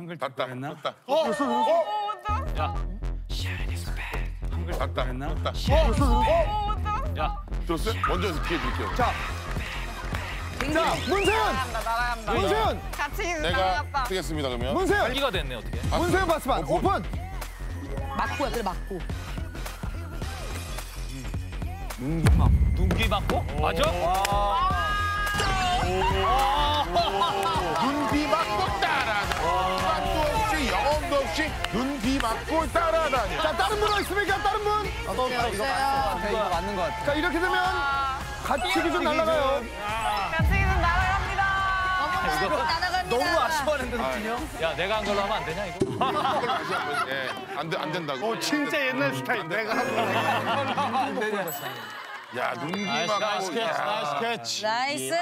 한글 닿다. 했나? 닿다. 어? 어? 야, 한글 닿다. 했나? 닿다. 야, 들었어요? 먼저 기회 드릴게요. 자, 자, 문세윤! 날아간다 날아간다 문세윤! 같이 내가 날아갔다 쓰겠습니다, 그러면. 문세윤! 빨기가 됐네 어떻게? 문세윤 바스만 오픈! 맞고야, 그래 맞고. 눈기 맞고? 맞아? 눈비 맞고 따라다녀. 자, 다른 분 있습니까? 다른 분? 이거 이거 맞는 거 같아. 자, 이렇게 되면 같이 기준 날라가요. 같이 좀 날아갑니다 날아갑니다. 너무 아쉬워하는데 느낌이요? 야, 내가 한 걸로 하면 안 되냐 이거? 한번. 예, 안, 돼, 안 된다고. 진짜 옛날 스타일. 내가 하고 야, 눈비 nice, 맞고. nice catch, 야. nice catch. nice.